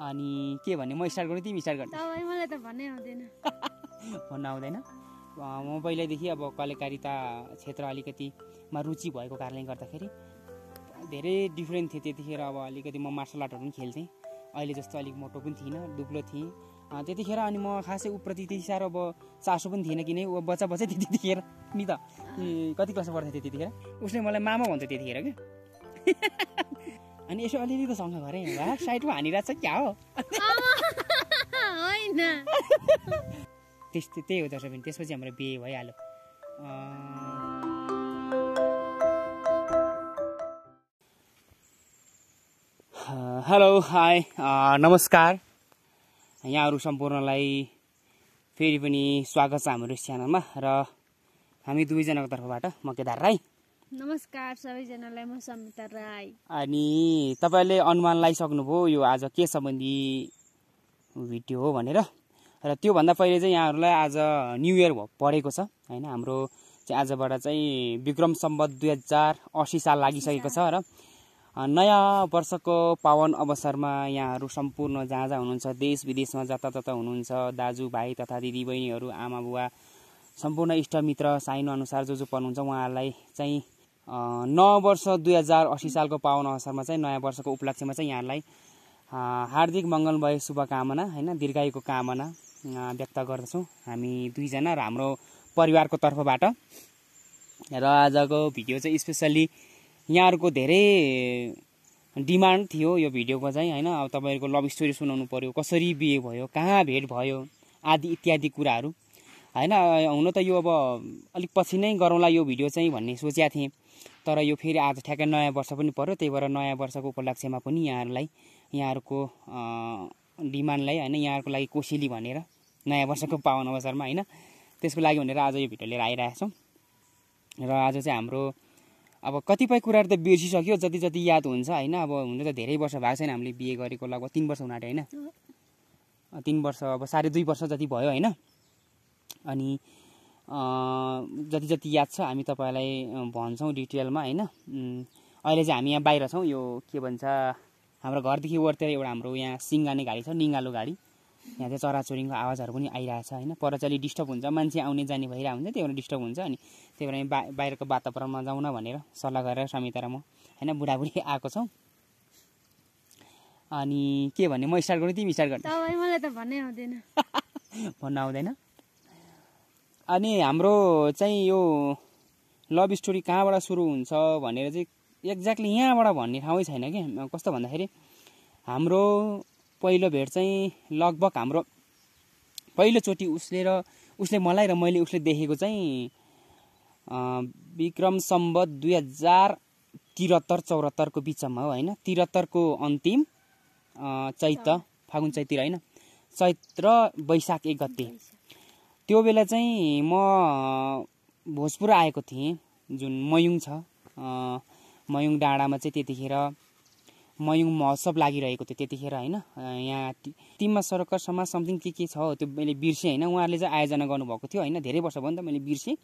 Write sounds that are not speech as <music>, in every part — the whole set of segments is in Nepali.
अनि के भन्ने म स्टार्ट गर्नु तिमी स्टार्ट मलाई त भन्नै आउँदैन। <laughs> भन्न आउँदैन। म पहिल्यैदेखि अब कलाकारिता क्षेत्र अलिकतिमा रुचि भएको कारणले गर्दाखेरि धेरै डिफ्रेन्ट थिएँ त्यतिखेर अब अलिकति म मार्सल आर्टहरू पनि खेल्थेँ। अहिले जस्तो अलिक मोटो पनि थिइनँ दुब्लो थिएँ। त्यतिखेर अनि म खासै उप्रति त्यति साह्रो अब चासो पनि थिएन किन ऊ बच्चा बच्चै थिएँ त्यतिखेर। नि त कति क्लासमा पढ्थेँ त्यतिखेर? उसले मलाई मामा भन्थ्यो त्यतिखेर क्या? <laughs> अनि यसो अलिअलि त सँग गरेँ वा साइडमा हानिरहेको छ क्या हो? होइन। <laughs> त्यस्तै त्यही हो दर्शक त्यसपछि हाम्रो बिहे भइहाल्यो। हेलो हाई नमस्कार। यहाँहरू सम्पूर्णलाई फेरि पनि स्वागत छ हाम्रो च्यानलमा र हामी दुवैजनाको तर्फबाट म केदार राई। नमस्कार सबैजनालाई म समिता राई। अनि तपाईँहरूले अनुमान लगाइसक्नुभयो यो आज के सम्बन्धी भिडियो हो भनेर। र त्योभन्दा पहिले चाहिँ यहाँहरूलाई आज न्यु इयर परेको छ होइन? हाम्रो चाहिँ आजबाट चाहिँ विक्रम सम्बत दुई हजार असी साल लागिसकेको छ र नयाँ वर्षको पावन अवसरमा यहाँहरू सम्पूर्ण जहाँ जहाँ हुनुहुन्छ देश विदेशमा जता तता हुनुहुन्छ दाजुभाइ तथा दिदीबहिनीहरू आमा बुवा सम्पूर्ण इष्टमित्र साइनो अनुसार जो जो पर्नुहुन्छ उहाँहरूलाई चाहिँ नव वर्ष दुई हजार असी सालको पावन अवसरमा चाहिँ नयाँ वर्षको उपलक्ष्यमा चाहिँ यहाँहरूलाई अ, हार्दिक मङ्गलमय शुभकामना होइन? दीर्घायुको कामना व्यक्त गर्दछौँ। हामी दुईजना र हाम्रो परिवारको तर्फबाट। र आजको भिडियो चाहिँ स्पेसल्ली यहाँहरूको धेरै डिमान्ड थियो यो भिडियोको चाहिँ होइन? अब तपाईँहरूको लभ स्टोरी सुनाउनु पर्यो कसरी बिहे भयो कहाँ भेट भयो आदि इत्यादि कुराहरू होइन? हुन त यो अब अलिक पछि नै गरौँला यो भिडियो चाहिँ भन्ने सोचेको थिएँ। तर यो फेरि आज ठ्याक्कै नयाँ वर्ष पनि पऱ्यो त्यही भएर नयाँ वर्षको उपलक्ष्यमा पनि यहाँहरूलाई यहाँहरूको डिमान्डलाई होइन यहाँहरूको लागि कोसेली भनेर नयाँ वर्षको पावन अवसरमा होइन त्यसको लागि भनेर आज यो भिडियो लिएर आइरहेको छौँ। र आज चाहिँ हाम्रो अब कतिपय कुराहरू त बिर्सिसक्यो जति जति याद हुन्छ होइन अब हुनु त धेरै वर्ष भएको छैन हामीले बिहे गरेको लगभग तिन वर्ष हुन आँट्यो होइन तिन वर्ष अब साढे दुई वर्ष जति भयो होइन। अनि जति जति याद छ हामी तपाईँलाई भन्छौँ डिटेलमा होइन? अहिले चाहिँ हामी यहाँ बाहिर छौँ। यो के भन्छ हाम्रो घरदेखि वरतिर एउटा हाम्रो यहाँ सिङ्गाने गाडी छ निङ्गालो गाडी। यहाँ चाहिँ चराचुरुङ्गीको आवाजहरू पनि आइरहेछ होइन? पर चाहिँ अलिक डिस्टर्ब हुन्छ मान्छे आउने जाने भइरहेको हुन्छ त्यही भएर डिस्टर्ब हुन्छ। अनि त्यही भएर बा बाहिरको वातावरणमा जाउँ न भनेर सल्लाह गरेर समिता र म होइन? बुढाबुढी आएको छौँ। अनि के भन्ने म स्टार्ट गर्नु तिमी स्टार्ट गर्ने मलाई त भन्नै आउँदैन। <laughs> भन्न आउँदैन। अनि हाम्रो चाहिँ यो लभ स्टोरी कहाँबाट सुरु हुन्छ भनेर चाहिँ एक्ज्याक्टली यहाँबाट भन्ने ठाउँै छैन कि। कस्तो भन्दाखेरि हाम्रो पहिलो भेट चाहिँ लगभग हाम्रो पहिलोचोटि उसले र उसले मलाई र मैले उसले देखेको चाहिँ विक्रम सम्बत दुई हजार त्रिहत्तर चौहत्तरको बिचमा हो होइन? त्रिहत्तरको अन्तिम चैत फागुन चैतिर होइन? चैत र वैशाख एक गते। त्यो बेला चाहिँ म भोजपुर आएको थिएँ जुन मयुङ छ। मयुङ डाँडामा चाहिँ त्यतिखेर मयुङ महोत्सव लागिरहेको थियो त्यतिखेर होइन? यहाँ तिम्मा सरकार समाज समथिङ के के छ त्यो मैले बिर्सेँ होइन? उहाँहरूले चाहिँ आयोजना गर्नुभएको थियो होइन? धेरै वर्ष भयो नि त मैले बिर्सेँ।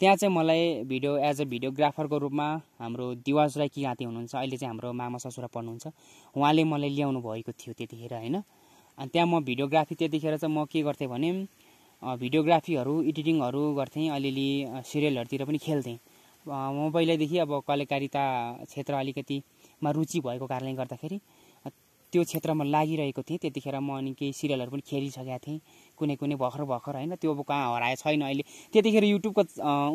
त्यहाँ चाहिँ मलाई भिडियो एज अ भिडियोग्राफरको रूपमा हाम्रो दिवाज राई किराँती हुनुहुन्छ अहिले चाहिँ हाम्रो मामा ससुरा पर्नुहुन्छ उहाँले मलाई ल्याउनु भएको थियो त्यतिखेर होइन? अनि त्यहाँ म भिडियोग्राफी त्यतिखेर चाहिँ म के गर्थेँ भने भिडियोग्राफीहरू एडिटिङहरू गर्थेँ अलिअलि सिरियलहरूतिर पनि खेल्थेँ। म पहिल्यैदेखि अब कलाकारिता क्षेत्र अलिकतिमा रुचि भएको कारणले गर्दाखेरि त्यो क्षेत्रमा लागिरहेको थिएँ। त्यतिखेर म अनि केही सिरियलहरू पनि खेलिसकेको थिएँ। कुनै कुनै भर्खर भर्खर होइन त्यो अब कहाँ हराएको छैन अहिले। त्यतिखेर युट्युबको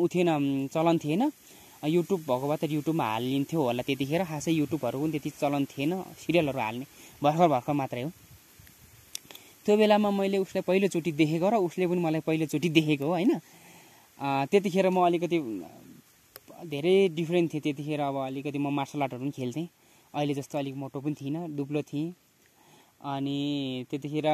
उ थिएन चलन थिएन। युट्युब भएको भए त युट्युबमा हालिन्थ्यो होला। त्यतिखेर खासै युट्युबहरू पनि त्यति चलन थिएन सिरियलहरू हाल्ने भर्खर भर्खर मात्रै हो। त्यो बेलामा मैले उसलाई पहिलोचोटि देखेको र उसले पनि मलाई पहिलोचोटि देखेको हो होइन? त्यतिखेर म अलिकति धेरै डिफ्रेन्ट थिएँ त्यतिखेर अब अलिकति म मार्सल आर्टहरू पनि खेल्थेँ। अहिले जस्तो अलिक मोटो पनि थिइनँ दुब्लो थिएँ। अनि त्यतिखेर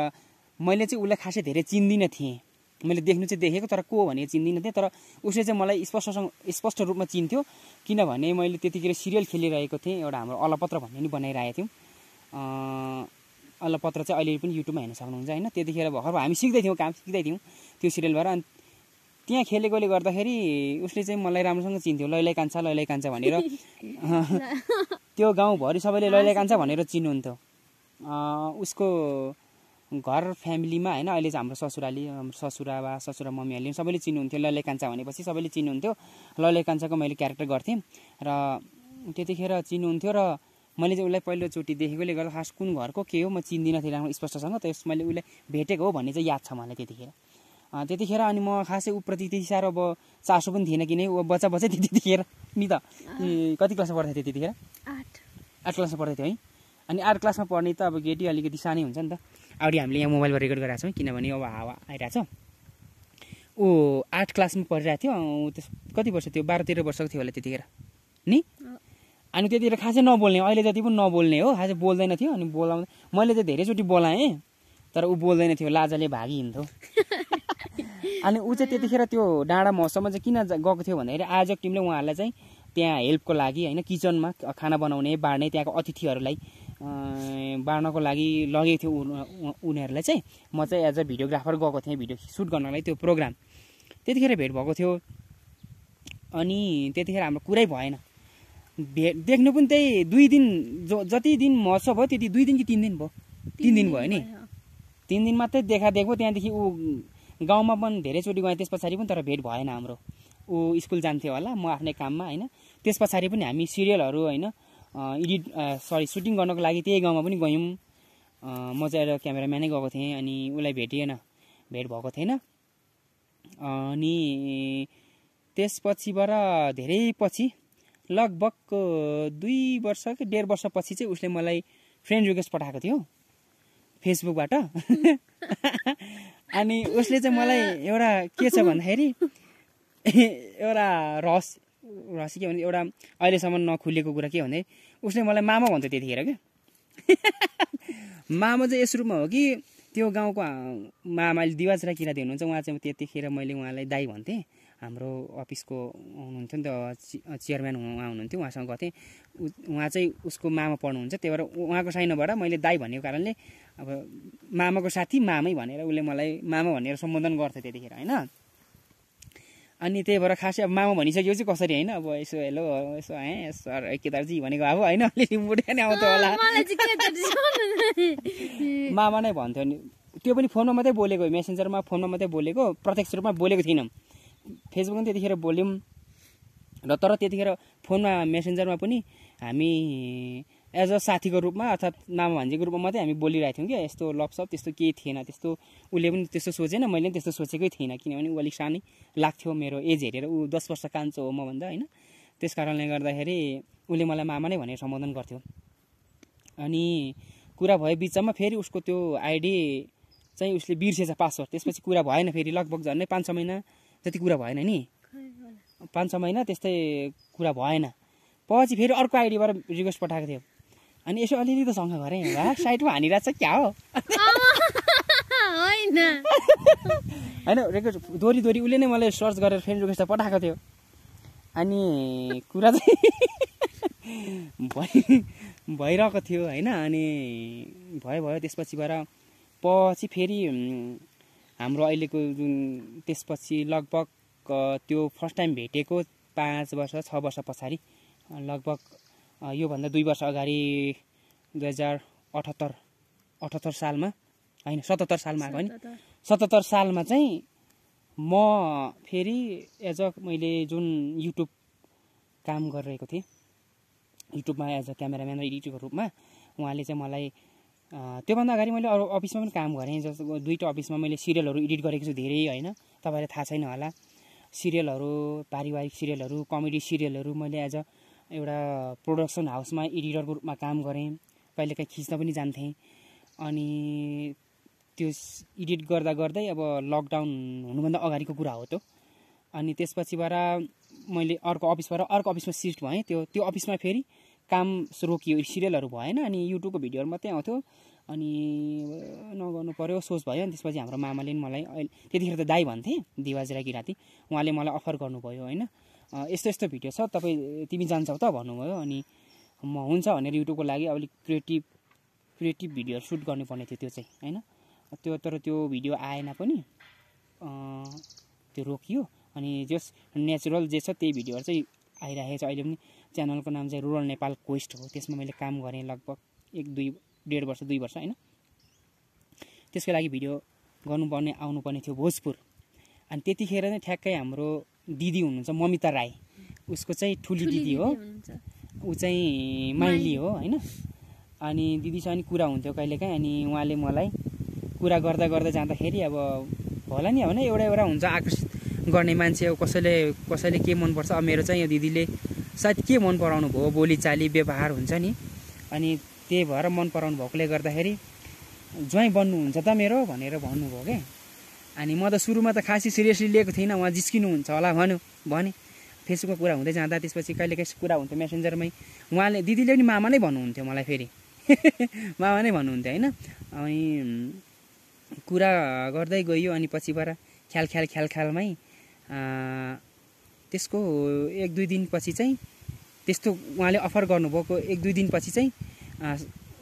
मैले चाहिँ उसलाई खासै धेरै चिन्दिनँ थिएँ। मैले देख्नु चाहिँ देखेको तर को भनेर चिन्दिनँ थिएँ। तर उसले चाहिँ मलाई स्पष्टसँग स्पष्ट रूपमा चिन्थ्यो। किनभने मैले त्यतिखेर सिरियल खेलिरहेको थिएँ एउटा हाम्रो अलपत्र भन्ने पनि बनाइरहेको थियौँ। अँ, अलपत्र चाहिँ अहिले पनि युट्युबमा हेर्न सक्नुहुन्छ होइन? त्यतिखेर भर्खर हामी सिक्दै थियौँ काम सिक्दै थियौँ त्यो सिरियलबाट अनि त्यहाँ खेलेकोले गर्दाखेरि उसले चाहिँ मलाई राम्रोसँग चिन्थ्यो लैलै कान्छ लैलै कान्छ भनेर। <laughs> त्यो गाउँभरि सबैले लैलै कान्छ भनेर चिन्नुहुन्थ्यो। उसको घर फ्यामिलीमा होइन? अहिले चाहिँ हाम्रो ससुराली हाम्रो ससुरा वा ससुरा मम्मीहरूले पनि सबैले चिन्नुहुन्थ्यो लले कान्छा भनेपछि सबैले चिन्नुहुन्थ्यो। लले कान्छाको मैले क्यारेक्टर गर्थेँ र त्यतिखेर चिन्नुहुन्थ्यो र मैले चाहिँ उसलाई पहिलोचोटि देखेकोले गर्दा खास कुन घरको के हो? म चिन्दिनँ थिएँ राम्रो स्पष्टसँग। त्यस मैले उसलाई भेटेको हो भन्ने चाहिँ याद छ मलाई त्यतिखेर। त्यतिखेर अनि म खासै ऊप्रति त्यति साह्रो अब चासो पनि थिएन किन ऊ बच्चा बच्चै थियो त्यतिखेर। नि त कति क्लासमा पढ्दै थियो त्यतिखेर? आठ। आठ क्लासमा पढ्दै थियो है? अनि आठ क्लासमा पढ्ने त अब केटी अलिकति सानै हुन्छ नि त। अगाडि हामीले यहाँ मोबाइलमा रेकर्ड गरिरहेको छौँ किनभने अब हावा आइरहेको छ ऊ आठ क्लासमा पढिरहेको थियो त्यस कति वर्ष थियो? बाह्र तेह्र वर्षको थियो होला त्यतिखेर। नि। अनि त्यतिखेर खासै नबोल्ने अहिले जति पनि नबोल्ने हो खासै बोल्दैन थियो अनि बोलाउँदै मैले चाहिँ धेरैचोटि बोलाएँ तर ऊ बोल्दैन थियो लाजाले भागी हिँड्थ्यो <laughs> अनि ऊ चाहिँ त्यतिखेर त्यो डाँडा महोत्सवमा चाहिँ किन गएको थियो भन्दाखेरि आयोजक टिमले उहाँहरूलाई चाहिँ त्यहाँ हेल्पको लागि होइन किचनमा खाना बनाउने बाँड्ने त्यहाँको अतिथिहरूलाई बाँड्नको लागि लगेको थियो उनीहरूलाई चाहिँ। म चाहिँ एज अ भिडियोग्राफर गएको थिएँ भिडियो सुट गर्नलाई त्यो प्रोग्राम। त्यतिखेर भेट भएको थियो। अनि त्यतिखेर हाम्रो कुरै भएन। भेट देख्नु पनि त्यही दुई दिन जो जति दिन महोत्सव भयो त्यति दुई दिन कि तिन दिन भयो? तिन दिन भयो नि। तिन दिन मात्रै देखा देखो त्यहाँदेखि ऊ गाउँमा पनि धेरैचोटि गएँ त्यस पछाडि पनि तर भेट भएन हाम्रो। ऊ स्कुल जान्थ्यो होला म आफ्नै काममा होइन? त्यस पछाडि पनि हामी सिरियलहरू होइन एडिट सरी सुटिङ गर्नको लागि त्यही गाउँमा पनि गयौँ। म चाहिँ एउटा क्यामेराम्यानै गएको थिएँ अनि उसलाई भेटिएन भेट भएको थिएन। अनि त्यसपछिबाट धेरै पछि लगभग दुई वर्ष कि डेढ वर्षपछि चाहिँ उसले मलाई फ्रेन्ड रिक्वेस्ट पठाएको थियो। फेसबुकबाट <laughs> अनि उसले चाहिँ मलाई एउटा के छ भन्दाखेरि एउटा रहस रहस्य के भने एउटा अहिलेसम्म नखुलेको कुरा के भने उसले मलाई मामा भन्थ्यो त्यतिखेर क्या। <laughs> मामा चाहिँ यस रूपमा हो कि त्यो गाउँको आ- मामाले दिवाज राई हुनुहुन्छ उहाँ चाहिँ त्यतिखेर मैले उहाँलाई दाई भन्थेँ। हाम्रो अफिसको हुनुहुन्थ्यो नि त चेयरम्यान उहाँ हुनुहुन्थ्यो उहाँसँग गएको थिएँ उहाँ चाहिँ उसको मामा पढ्नुहुन्छ त्यही भएर उहाँको साइनोबाट मैले दाई भनेको कारणले अब मामाको साथी मामै भनेर उसले मलाई मामा भनेर सम्बोधन गर्थ्यो त्यतिखेर होइन? अनि त्यही भएर खासै अब मामा भनिसकेपछि कसरी होइन अब यसो हेलो यसो है सर केदारजी भनेको अब होइन अलिअलि मुठे नै आउँथ्यो होला। चाहिँ मामा नै भन्थ्यो नि त्यो पनि फोनमा मात्रै बोलेको मेसेन्जरमा फोनमा मात्रै बोलेको प्रत्यक्ष रूपमा बोलेको थिइनँ। फेसबुकमा त्यतिखेर बोल्यौँ र तर त्यतिखेर फोनमा मेसेन्जरमा पनि हामी एज अ साथीको रूपमा अर्थात् मामा भान्जीको रूपमा मात्रै हामी बोलिरहेको थियौँ क्या। यस्तो लपसप त्यस्तो केही थिएन। त्यस्तो उसले पनि त्यस्तो सोचेन मैले पनि त्यस्तो सोचेकै थिइनँ। किनभने ऊ अलिक सानै लाग्थ्यो मेरो एज हेरेर। ऊ दस वर्ष कान्छो हो मभन्दा होइन? त्यस कारणले गर्दाखेरि उसले मलाई मामा नै भनेर सम्बोधन गर्थ्यो। अनि कुरा भए बिचमा फेरि उसको त्यो आइडी चाहिँ उसले बिर्सेछ पासवर्ड। त्यसपछि कुरा भएन फेरि। लगभग झन्डै पाँच छ महिना जति कुरा भएन नि। पाँच छ महिना त्यस्तै कुरा भएन। पछि फेरि अर्को आइडीबाट रिक्वेस्ट पठाएको थियो। अनि यसो अलिअलि त सँग गरेँ। वा साइडमा हानिरहेको छ क्या हो? होइन। <laughs> होइन रिक्वेस्ट दोहोरी दोहोरी उसले नै मलाई सर्च गरेर फ्रेन्ड रिक्वेस्ट पठाएको थियो। अनि कुरा चाहिँ <laughs> भइ भइरहेको थियो होइन? अनि भयो भयो त्यसपछिबाट पछि फेरि हाम्रो अहिलेको जुन त्यसपछि लगभग त्यो फर्स्ट टाइम भेटेको पाँच वर्ष छ वर्ष पछाडि लगभग योभन्दा दुई वर्ष अगाडि दुई हजार अठहत्तर अठहत्तर सालमा होइन सतहत्तर सालमा आएको होइन सतहत्तर सालमा चाहिँ म फेरि एज अ मैले जुन युट्युब काम गरिरहेको थिएँ युट्युबमा एज अ क्यामेराम्यान र एडिटरको रूपमा उहाँले चाहिँ मलाई त्योभन्दा अगाडि मैले अरू अफिसमा पनि काम गरेँ। जस्तो दुईवटा अफिसमा मैले सिरियलहरू एडिट गरेको छु धेरै होइन? तपाईँलाई थाहा छैन होला। सिरियलहरू पारिवारिक सिरियलहरू कमेडी सिरियलहरू मैले एज अ एउटा प्रोडक्सन हाउसमा एडिटरको रूपमा काम गरेँ। कहिलेकाहीँ खिच्न पनि जान्थेँ। अनि त्यो एडिट गर्दा गर्दै अब लकडाउन हुनुभन्दा अगाडिको कुरा हो त्यो। अनि त्यसपछिबाट मैले अर्को अफिसबाट अर्को अफिसमा सिफ्ट भएँ। त्यो त्यो अफिसमा फेरि काम रोकियो सिरियलहरू भएन अनि युट्युबको भिडियोहरू मात्रै आउँथ्यो। अनि नगर्नु पऱ्यो सोच भयो। अनि त्यसपछि हाम्रो मामाले पनि मलाई त्यतिखेर त दाई भन्थे दिवाज राति। उहाँले मलाई अफर गर्नुभयो होइन? यस्तो यस्तो भिडियो छ तपाईँ तिमी जान्छौ त भन्नुभयो। अनि म हुन्छ भनेर युट्युबको लागि अलिक क्रिएटिभ क्रिएटिभ भिडियोहरू सुट गर्नुपर्ने थियो त्यो चाहिँ होइन? त्यो तर त्यो भिडियो आएन पनि त्यो रोकियो। अनि जस नेचुरल जे छ त्यही भिडियोहरू चाहिँ आइरहेको छ अहिले पनि। च्यानलको नाम चाहिँ रुरल नेपाल क्वेस्ट हो। त्यसमा मैले काम गरेँ लगभग एक दुई डेढ वर्ष दुई वर्ष होइन? त्यसको लागि भिडियो गर्नुपर्ने आउनुपर्ने थियो भोजपुर। अनि त्यतिखेर नै ठ्याक्कै हाम्रो दिदी हुनुहुन्छ ममिता राई। उसको चाहिँ ठुली दिदी हो। ऊ चाहिँ माइली हो होइन? अनि दिदीसँग नि कुरा हुन्थ्यो कहिलेकाहीँ अनि उहाँले मलाई कुरा गर्दा गर्दा जाँदाखेरि अब होला नि होइन? एउटा एउटा हुन्छ आकर्षित गर्ने मान्छे अब कसैले कसैले के मनपर्छ? अब मेरो चाहिँ यो दिदीले सायद के मन पराउनु भयो? बोलीचाली व्यवहार हुन्छ नि। अनि त्यही भएर मन पराउनु भएकोले गर्दाखेरि ज्वाइँ बन्नुहुन्छ त मेरो भनेर भन्नुभयो क्या अनि म त सुरुमा त खासै सिरियसली लिएको थिइनँ उहाँ जिस्किनुहुन्छ होला भन्यो। भने फेसबुकमा कुरा हुँदै जाँदा त्यसपछि कहिले काहीँ कुरा हुन्थ्यो मेसेन्जरमै। उहाँले दिदीले पनि मामा नै भन्नुहुन्थ्यो मलाई फेरि। <laughs> मामा नै भन्नुहुन्थ्यो होइन? अनि कुरा गर्दै गइयो अनि पछिबाट ख्याल ख्याल ख्याल ख्यालमै त्यसको एक दुई दिनपछि चाहिँ त्यस्तो उहाँले अफर गर्नुभएको एक दुई दिनपछि चाहिँ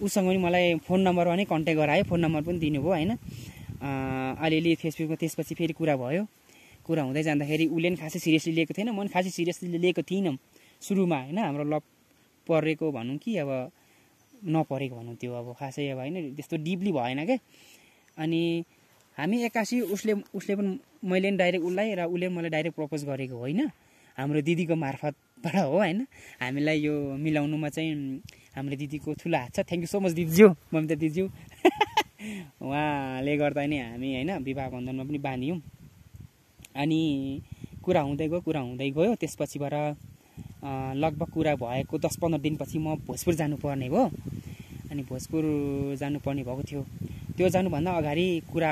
उसँग पनि मलाई फोन नम्बरमा नै कन्ट्याक्ट गरायो। फोन नम्बर पनि दिनुभयो होइन। अलिअलि फेसबुकमा त्यसपछि फेरि कुरा भयो। कुरा हुँदै जाँदाखेरि उसले पनि खासै सिरियसली लिएको थिएन। म पनि खासै सिरियसली लिएको थिइनँ सुरुमा होइन। हाम्रो लभ परेको भनौँ कि अब नपरेको भनौँ त्यो अब खासै अब होइन। त्यस्तो डिपली भएन क्या अनि हामी एक्कासी उसले उसले पनि मैले पनि डाइरेक्ट उसलाई र उसले मलाई डाइरेक्ट प्रपोज गरेको होइन। हाम्रो दिदीको मार्फतबाट हो होइन। हामीलाई यो मिलाउनुमा चाहिँ हाम्रो दिदीको ठुलो हात छ। थ्याङ्क यू सो मच दिदीज्यू ममता दिदीज्यू। <laughs> उहाँले गर्दा नै हामी होइन विवाह बन्धनमा पनि बाँधियौँ। अनि कुरा हुँदै गयो कुरा हुँदै गयो। त्यसपछिबाट लगभग कुरा भएको दस पन्ध्र दिनपछि म भोजपुर जानुपर्ने भयो अनि भोजपुर जानुपर्ने भएको थियो। त्यो जानुभन्दा अगाडि कुरा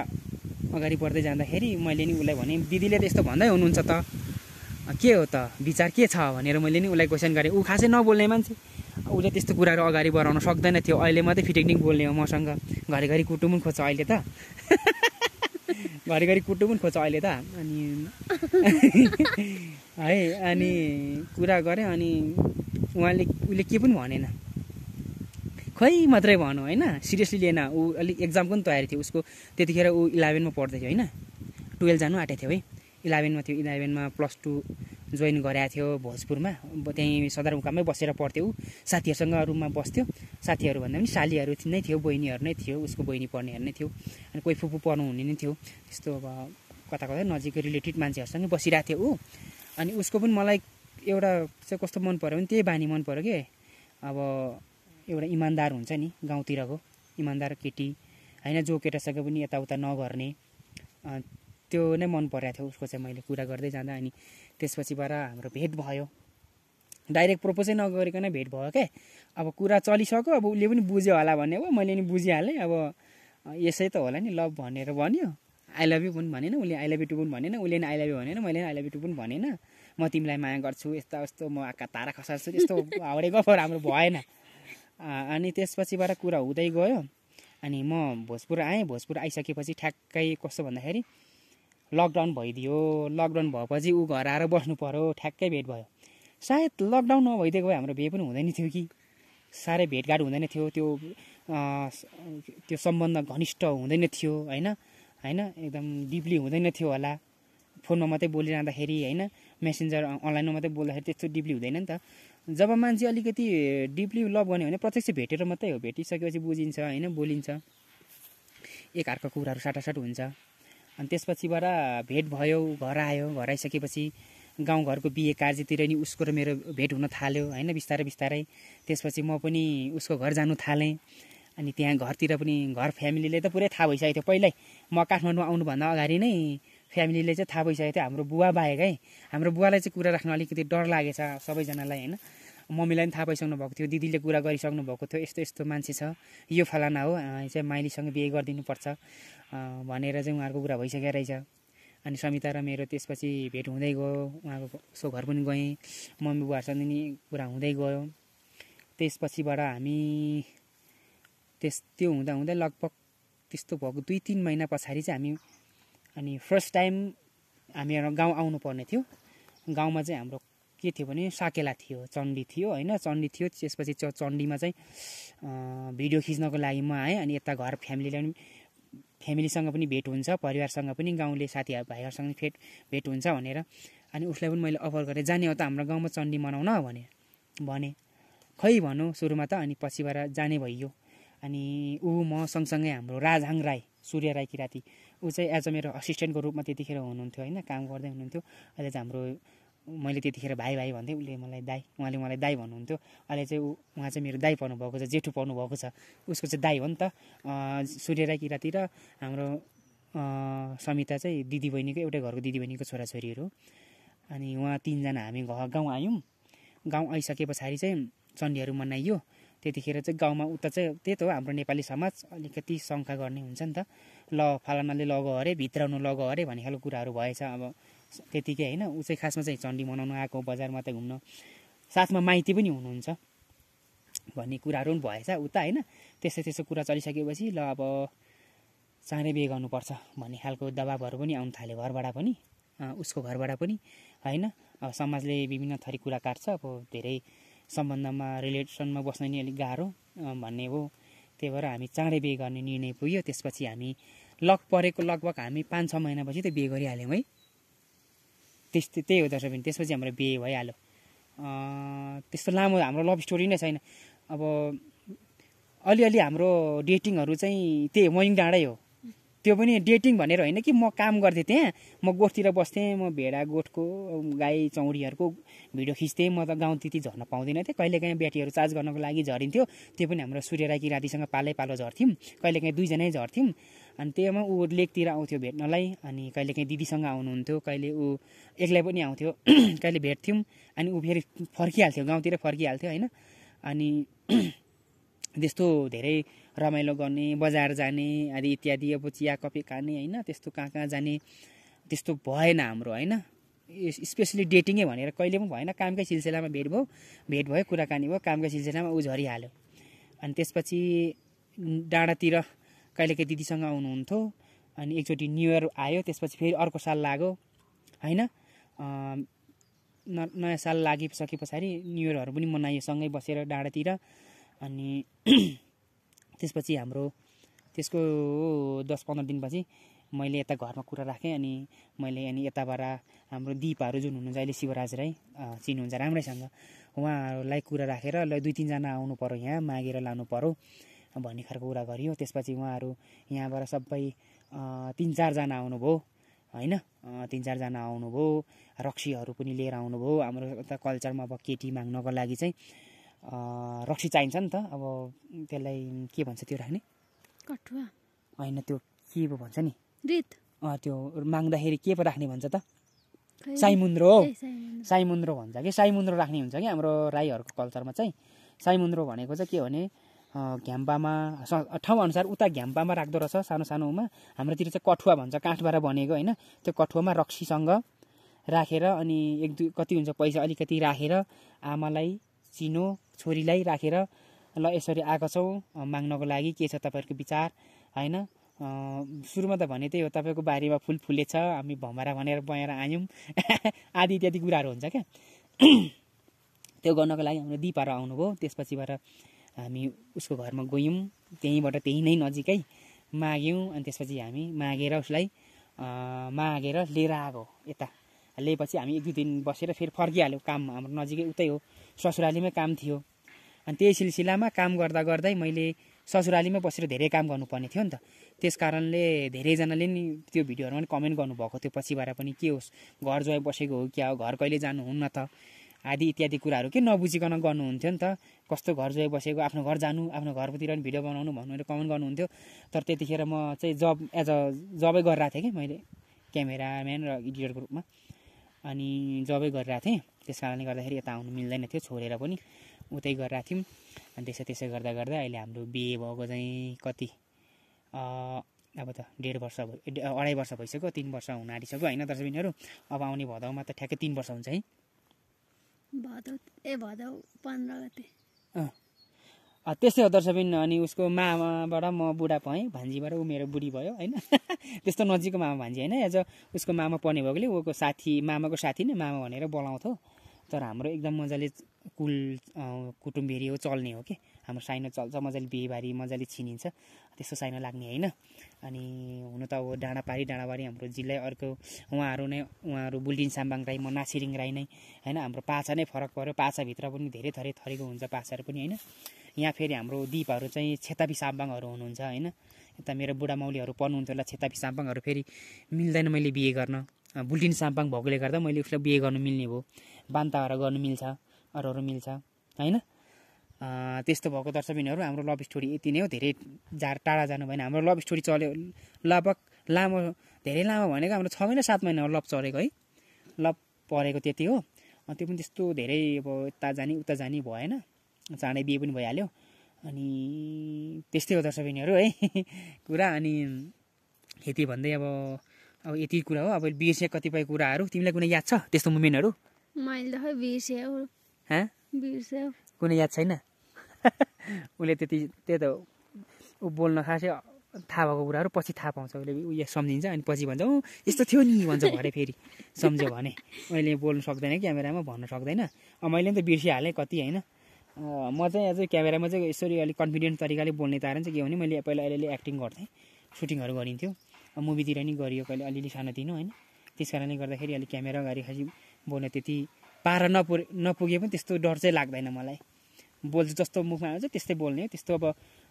अगाडि बढ्दै जाँदाखेरि मैले नि उसलाई भने दिदीले त यस्तो भन्दै हुनुहुन्छ त। के हो त? विचार के छ? भनेर मैले नि उसलाई क्वेसन गरेँ। ऊ खासै नबोल्ने मान्छे। उसले त्यस्तो कुराहरू अगाडि बढाउन सक्दैन थियो। अहिले मात्रै फिटेक्निक बोल्ने हो मसँग। घरिघरि कुटु पनि खोज्छ अहिले त। घरिघरि कुटु पनि खोज्छ अहिले त। अनि <laughs> है अनि कुरा गरेँ अनि उहाँले उसले के पनि भनेन। खै मात्रै भनौँ होइन? सिरियसली लिएन ऊ अलिक एक्जामको पनि तयारी थियो उसको त्यतिखेर ऊ इलेभेनमा पढ्दै थियो होइन? टुवेल्भ जानु आँटेको थियो है? इलेभेनमा थियो इलेभेनमा प्लस टू जोइन गरेको थियो भोजपुरमा। त्यहीँ सदरमुकाममै बसेर पढ्थ्यो ऊ। साथीहरूसँग रुममा बस्थ्यो। साथीहरू भन्दा पनि सालीहरू नै थियो बहिनीहरू नै थियो उसको बहिनी पढ्नेहरू नै थियो। अनि कोही फुपू पढ्नु हुने नै थियो। त्यस्तो अब कता कता नजिकै रिलेटेड मान्छेहरूसँगै बसिरहेको थियो ऊ। अनि उसको पनि मलाई एउटा चाहिँ कस्तो मन पऱ्यो भने त्यही बानी मन पऱ्यो कि? अब एउटा इमान्दार हुन्छ नि गाउँतिरको। इमान्दार केटी। होइन जो केटासँग पनि यताउता नगर्ने। त्यो नै मन परेको थियो उसको चाहिँ मैले कुरा गर्दै जाँदा। अनि त्यसपछिबाट हाम्रो भेट भयो। डाइरेक्ट प्रपोजै नगरिकन भेट भयो क्या अब कुरा चलिसक्यो। अब उसले पनि बुझ्यो होला भन्ने हो। मैले नि बुझिहालेँ। अब यसै त होला नि लभ भनेर भन्यो। आई लभ यु पनि भनेन। उसले आई लभ यु टू पनि भनेन। उसले नि आई लभ यु भनेन। मैले आई लभ यु टू पनि भनेन। म तिमीलाई माया गर्छु। यस्तो यस्तो म तारा खसाल्छु त्यस्तो हाउडे गफहरू हाम्रो भएन। अनि त्यसपछिबाट कुरा हुँदै गयो। अनि म भोजपुर आएँ। भोजपुर आइसकेपछि ठ्याक्कै कस्तो भन्दाखेरि लकडाउन भइदियो। लकडाउन भएपछि ऊ घर आएर बस्नु पऱ्यो ठ्याक्कै भेट भयो। सायद लकडाउन नभइदिएको भए हाम्रो बिहे पनि हुँदैन थियो कि? साह्रै भेटघाट हुँदैन थियो। त्यो त्यो सम्बन्ध घनिष्ठ हुँदैन थियो होइन? होइन? एकदम डिपली हुँदैन थियो होला। फोनमा मात्रै बोलिरहँदाखेरि होइन? मेसेन्जर अनलाइनमा मात्रै बोल्दाखेरि त्यस्तो डिपली हुँदैन नि त। जब मान्छे अलिकति डिपली लभ गर्ने भने प्रत्यक्ष भेटेर मात्रै हो। भेटिसकेपछि बुझिन्छ होइन बोलिन्छ। एकअर्काको कुराहरू साटासाट हुन्छ। अनि त्यसपछिबाट भेट भयो घर आयो। घर आइसकेपछि गाउँघरको बिहे कार्यतिर नि उसको र मेरो भेट हुन थाल्यो होइन बिस्तारै बिस्तारै। त्यसपछि म पनि उसको घर जानु थालेँ। अनि त्यहाँ घरतिर पनि घर फ्यामिलीले त पुरै थाहा भइसकेको थियो। पहिल्यै म काठमाडौँ आउनुभन्दा अगाडि नै फ्यामिलीले चाहिँ थाहा भइसकेको थियो। हाम्रो बुवा बाहेक है हाम्रो बुवालाई चाहिँ कुरा राख्न अलिकति डर लागेछ सबैजनालाई होइन। मम्मीलाई पनि थाहा पाइसक्नु भएको थियो दिदीले कुरा गरिसक्नु भएको थियो यस्तो यस्तो मान्छे छ यो फलाना हो चाहिँ माइलीसँग बिहे गरिदिनुपर्छ भनेर चाहिँ उहाँहरूको कुरा भइसकेको रहेछ। अनि समिता र मेरो त्यसपछि भेट हुँदै गयो उहाँको उसको घर पनि गएँ मम्मी बुवाहरूसँग नि कुरा हुँदै गयो। त्यसपछिबाट हामी त्यस त्यो हुँदा हुँदै लगभग त्यस्तो भएको दुई तिन महिना पछाडि चाहिँ हामी अनि फर्स्ट टाइम हामी गाउँ आउनु पर्ने थियो। गाउँमा चाहिँ हाम्रो के थियो भने साकेला थियो चण्डी थियो होइन? चण्डी थियो त्यसपछि त्यो चण्डीमा चाहिँ भिडियो खिच्नको लागि म आएँ अनि यता घर फ्यामिलीलाई पनि फ्यामिलीसँग पनि भेट हुन्छ परिवारसँग पनि गाउँले साथीहरू भाइहरूसँग भेट भेट हुन्छ भनेर। अनि उसलाई पनि मैले अफर गरेँ जाने हो त हाम्रो गाउँमा चण्डी मनाउन भने। भने खै भनौँ सुरुमा त अनि पछिबाट जाने भइयो। अनि ऊ म सँगसँगै हाम्रो राजहाङ राई सूर्य राई किराती ऊ चाहिँ एज अ मेरो असिस्टेन्टको रूपमा त्यतिखेर हुनुहुन्थ्यो होइन? काम गर्दै हुनुहुन्थ्यो। अहिले चाहिँ हाम्रो मैले त्यतिखेर भाइ भाइ भन्थेँ उसले मलाई दाई उहाँले मलाई दाई भन्नुहुन्थ्यो। अहिले चाहिँ ऊ उहाँ चाहिँ मेरो दाई पर्नु भएको छ जेठो पर्नु भएको छ। उसको चाहिँ दाई हो नि त। सूर्य राई किराती र हाम्रो समिता चाहिँ दिदी बहिनीको एउटै घरको दिदी बहिनीको छोराछोरीहरू। अनि उहाँ तिनजना हामी घ गाउँ आयौँ। गाउँ आइसके पछाडि चाहिँ चण्डीहरू मनाइयो। त्यतिखेर चाहिँ गाउँमा उता चाहिँ त्यही त हो हाम्रो नेपाली समाज। अलिकति शङ्का गर्ने हुन्छ नि त। ल फलानाले लगो अरे भित्राउनु लगो अरे भन्ने खालको कुराहरू भएछ। अब त्यतिकै होइन ऊ चाहिँ खासमा चाहिँ चण्डी मनाउनु आएको बजार मात्रै घुम्न। साथमा माइती पनि हुनुहुन्छ भन्ने कुराहरू पनि भएछ उता होइन। त्यस्तो त्यस्तो कुरा चलिसकेपछि ल अब चाँडै बिहे गर्नुपर्छ भन्ने खालको दबाबहरू पनि आउनु थाल्यो घरबाट पनि उसको घरबाट पनि होइन। अब समाजले विभिन्न थरी कुरा काट्छ अब धेरै सम्बन्धमा रिलेसनमा बस्न नि अलिक गाह्रो भन्ने हो। त्यही भएर हामी चाँडै बिहे गर्ने निर्णय पुग्यो त्यसपछि हामी लक परेको लगभग हामी पाँच छ महिनापछि त बिहे गरिहाल्यौँ है। त्यस्तै त्यही हो दर्शक त्यसपछि हाम्रो बिहे भइहाल्यो। त्यस्तो लामो हाम्रो लभ स्टोरी नै छैन। अब अलिअलि हाम्रो डेटिङहरू चाहिँ त्यही मयङ डाँडै हो। त्यो पनि डेटिङ भनेर होइन कि म काम गर्थेँ त्यहाँ म गोठतिर बस्थेँ म भेडा गोठको गाई चौडीहरूको भिडियो खिच्थेँ। म त गाउँ त्यति झर्न पाउँदिनँ थिएँ। कहिलेकाहीँ ब्याटीहरू चार्ज गर्नको लागि झरिन्थ्यो। त्यो पनि हाम्रो सूर्य राई रातिसँग पालै पालो झर्थ्यौँ। कहिलेकाहीँ दुईजनै झर्थ्यौँ। अनि त्योमा ऊ लेकतिर आउँथ्यो भेट्नलाई अनि कहिलेकाहीँ दिदीसँग आउनुहुन्थ्यो कहिले ऊ एक्लै पनि आउँथ्यो <clears throat> कहिले भेट्थ्यौँ अनि ऊ फेरि फर्किहाल्थ्यो गाउँतिर फर्किहाल्थ्यो होइन। अनि <clears throat> त्यस्तो धेरै रमाइलो गर्ने बजार जाने आदि इत्यादि अब चिया कफी खाने होइन त्यस्तो कहाँ कहाँ जाने त्यस्तो भएन हाम्रो होइन। स्पेसली डेटिङै भनेर कहिले पनि भएन कामकै सिलसिलामा भेट भयो भेट भयो कुराकानी भयो कामकै सिलसिलामा ऊ झरिहाल्यो। अनि त्यसपछि डाँडातिर कहिलेकाहीँ दिदीसँग आउनुहुन्थ्यो अनि एकचोटि न्यु इयर आयो त्यसपछि फेरि अर्को साल लाग्यो होइन? न- नयाँ साल लागिसके पछाडि न्यु इयरहरू पनि मनायो सँगै बसेर डाँडातिर। अनि <clears throat> त्यसपछि हाम्रो त्यसको दस पन्ध्र दिनपछि मैले यता घरमा कुरा राखेँ अनि मैले अनि यताबाट हाम्रो दिपहरू जुन हुनुहुन्छ अहिले शिवराज राई चिन्नुहुन्छ राम्रैसँग। उहाँहरूलाई कुरा राखेर ल दुई तिनजना आउनु पऱ्यो यहाँ मागेर लानु पऱ्यो भन्ने खालको कुरा गरियो। त्यसपछि उहाँहरू यहाँबाट सबै तिन चारजना आउनुभयो होइन? तिन चारजना आउनुभयो। रक्सीहरू पनि लिएर आउनुभयो। हाम्रो यता कल्चरमा अब केटी माग्नको लागि चाहिँ रक्सी चाहिन्छ नि त। अब त्यसलाई के भन्छ त्यो राख्ने? कठुवा। होइन त्यो के पो भन्छ नि? रित। त्यो माग्दाखेरि के पो राख्ने भन्छ त? साइमुन्द्रो हो। साइमुन्द्रो। भन्छ कि? साइमुन्द्रो राख्ने हुन्छ कि हाम्रो राईहरूको कल्चरमा चाहिँ? साइमुन्द्रो भनेको चाहिँ के भने घ्याम्पामा ठाउँअनुसार उता घ्याम्पामा राख्दो रहेछ सानो सानोमा हाम्रोतिर चाहिँ कठुवा भन्छ काठबाट बनेको होइन। त्यो कठुवामा रक्सीसँग राखेर अनि एक दुई कति हुन्छ पैसा अलिकति राखेर आमालाई चिनो छोरीलाई राखेर ल यसरी आएको छौँ माग्नको लागि के छ तपाईँहरूको विचार? होइन। सुरुमा त भने त्यही हो तपाईँको बारीमा फुल फुलेछ हामी भमरा भनेर बएर आयौँ। <laughs> आदि इत्यादि कुराहरू हुन्छ क्या। <clears throat> त्यो गर्नको लागि हाम्रो दिपाहरू आउनुभयो। त्यसपछिबाट हामी उसको घरमा गयौँ त्यहीँबाट त्यहीँ नै नजिकै माग्यौँ अनि त्यसपछि हामी मागेर उसलाई मागेर लिएर आएको यता। लिएपछि हामी एक दुई दिन बसेर फेरि फर्किहाल्यौँ काम हाम्रो नजिकै उतै हो ससुरालीमै काम थियो। अनि त्यही सिलसिलामा काम गर्दा गर्दै मैले ससुरालीमै बसेर धेरै काम गर्नुपर्ने थियो नि त। त्यस कारणले धेरैजनाले नि त्यो भिडियोहरूमा पनि कमेन्ट गर्नुभएको थियो पछिबाट पनि के होस् घर जोइ बसेको हो क्या हो घर कहिले जानुहुन्न त? आदि इत्यादि कुराहरू के नबुझिकन गर्नुहुन्थ्यो नि त। कस्तो घर जोइ बसेको आफ्नो घर जानु आफ्नो घरतिर पनि भिडियो बनाउनु भनेर कमेन्ट गर्नुहुन्थ्यो। तर त्यतिखेर म चाहिँ जब एज अ जबै गरिरहेको थिएँ कि मैले क्यामेराम्यान र एडिटरको रूपमा। अनि जबै गरिरहेको थिएँ त्यस कारणले गर्दाखेरि यता आउनु मिल्दैन थियो छोडेर पनि उतै गरिरहेको थियौँ। अनि त्यसै त्यसै गर्दा गर्दा अहिले हाम्रो बिहे भएको चाहिँ कति अब त डेढ वर्ष भयो अढाई वर्ष भइसक्यो तिन वर्ष हुन आँटिसक्यो होइन दर्शकबिनहरू अब आउने भदौमा त ठ्याक्कै तिन वर्ष हुन्छ है। भदौ ए भदौ पन्ध्र गते। त्यस्तै हो दर्शकबिन अनि उसको मामाबाट म बुढा भएँ भान्जीबाट ऊ मेरो बुढी भयो होइन? <laughs> त्यस्तो नजिकको मामा भान्जी होइन? एज उसको मामा पर्ने भएकोले ऊको साथी मामाको साथी नै मामा भनेर बोलाउँथ्यो। तर हाम्रो एकदम मजाले कुल कुटुम्बेरी हो चल्ने हो कि? हाम्रो साइनो चल्छ मजाले बिहेबारी मजाले छिनिन्छ त्यस्तो साइनो लाग्ने होइन। अनि हुन त अब डाँडापारी डाँडाबारी हाम्रो जिल्लै अर्को उहाँहरू नै उहाँहरू बुल्टिन साम्बाङ राई म नासिरिङ राई नै होइन। हाम्रो पाछा नै फरक पऱ्यो पाछाभित्र पनि धेरै थरी थरीको हुन्छ पाछाहरू पनि होइन। यहाँ फेरि हाम्रो दिपहरू चाहिँ छेतापी साम्बाङहरू हुनुहुन्छ होइन। यता मेरो बुढा पढ्नुहुन्थ्यो होला छेतापी साम्बाङहरू फेरि मिल्दैन मैले बिहे गर्न। बुल्टिन साम्बाङ भएकोले गर्दा मैले उसलाई बिहे गर्नु मिल्ने भयो। बान्ताहरू गर्नु मिल्छ। अरू अरू मिल्छ होइन? त्यस्तो भएको दर्शकबिनहरू हाम्रो लभ स्टोरी यति नै हो धेरै जा टाढा जानु भएन हाम्रो लभ स्टोरी चल्यो लगभग लामो धेरै लामो भनेको हाम्रो छ महिना सात महिना हो लभ चलेको है। लभ परेको त्यति हो। त्यो पनि त्यस्तो धेरै अब यता जाने उता जाने भएन। चाँडै बिहे पनि भइहाल्यो। अनि त्यस्तै हो दर्शकबिनीहरू है। <laughs> कुरा अनि यति भन्दै अब अब यति कुरा हो। अब बिर्से कतिपय कुराहरू तिमीलाई कुनै याद छ त्यस्तो मुमेन्टहरू? मैले त बिर्स्यो कुनै याद छैन? <laughs> उसले त्यति त्यही त ऊ बोल्न खासै थाहा भएको कुराहरू पछि थाहा पाउँछ। उसले उयो सम्झिन्छ अनि पछि भन्छ ऊ यस्तो थियो नि भन्छ भरे फेरि। सम्झ्यो भने। मैले बोल्नु सक्दैन क्यामेरामा भन्न सक्दैन। अब मैले पनि त बिर्सिहालेँ कति होइन? म चाहिँ अझै क्यामेरामा चाहिँ यसरी अलिक कन्फिडेन्ट तरिकाले बोल्ने तारण चाहिँ के हो भने मैले पहिला अलिअलि एक्टिङ गर्थेँ। सुटिङहरू गरिन्थ्यो। मुभीतिर नि गरियो कहिले अलिअलि सानोतिनो होइन? त्यस कारणले गर्दाखेरि अलिक क्यामेरा अगाडि खासि बोल्न त्यति पारा नपुरे नपुगे पनि त्यस्तो डर चाहिँ लाग्दैन मलाई। बोल्छु जस्तो मुखमा आउँछ त्यस्तै बोल्ने हो। त्यस्तो अब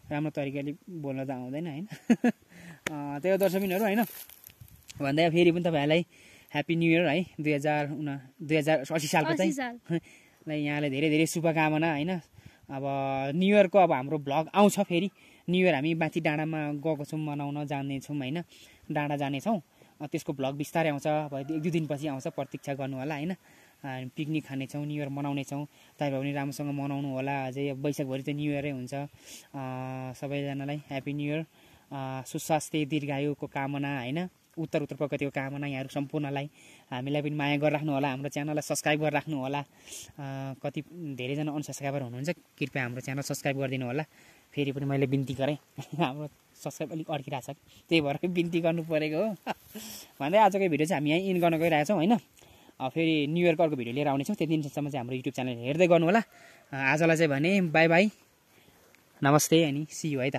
राम्रो तरिकाले बोल्न त आउँदैन होइन? <laughs> त्यही हो दर्शकबिनहरू होइन? भन्दै फेरि पनि तपाईँहरूलाई ह्याप्पी न्यु इयर है। दुई हजार उना दुई हजार असी सालको चाहिँ। <laughs> यहाँलाई धेरै धेरै शुभकामना होइन? अब न्यु इयरको अब हाम्रो भ्लग आउँछ फेरि। न्यु इयर हामी माथि डाँडामा गएको छौँ मनाउन जानेछौँ होइन? डाँडा जानेछौँ। त्यसको भ्लग बिस्तारै आउँछ। अब एक दुई दिनपछि आउँछ प्रतीक्षा गर्नु होला होइन? पिकनिक खानेछौँ न्यु इयर मनाउनेछौँ तपाईँहरू पनि राम्रोसँग मनाउनु होला। अझै अब वैशाखभरि त न्यु इयरै हुन्छ। सबैजनालाई ह्याप्पी न्यु इयर सुस्वास्थ्य दीर्घायुको कामना होइन? उत्तर उत्तर प्रगतिको कामना यहाँहरू सम्पूर्णलाई हामीलाई पनि माया गरिराख्नु होला। हाम्रो च्यानललाई सब्सक्राइब गरिराख्नु होला। कति धेरैजना अनसब्सक्राइबर हुनुहुन्छ कृपया हाम्रो च्यानल सब्सक्राइब गरिदिनु होला। फेरि पनि मैले बिन्ती गरेँ। <laughs> हाम्रो सब्सक्राइब अलिक अड्किरहेको छ। त्यही भएर बिन्ती गर्नु परेको हो। <laughs> भन्दै आजको भिडियो चाहिँ हामी यहीँ इन गर्न गइरहेको छौँ होइन? फेरि न्यु इयरको अर्को भिडियो लिएर आउनेछौँ। त्यति दिनसम्म चाहिँ हाम्रो युट्युब च्यानल हेर्दै गर्नु होला आजलाई चाहिँ भने बाई बाई नमस्ते अनि सी यु है त।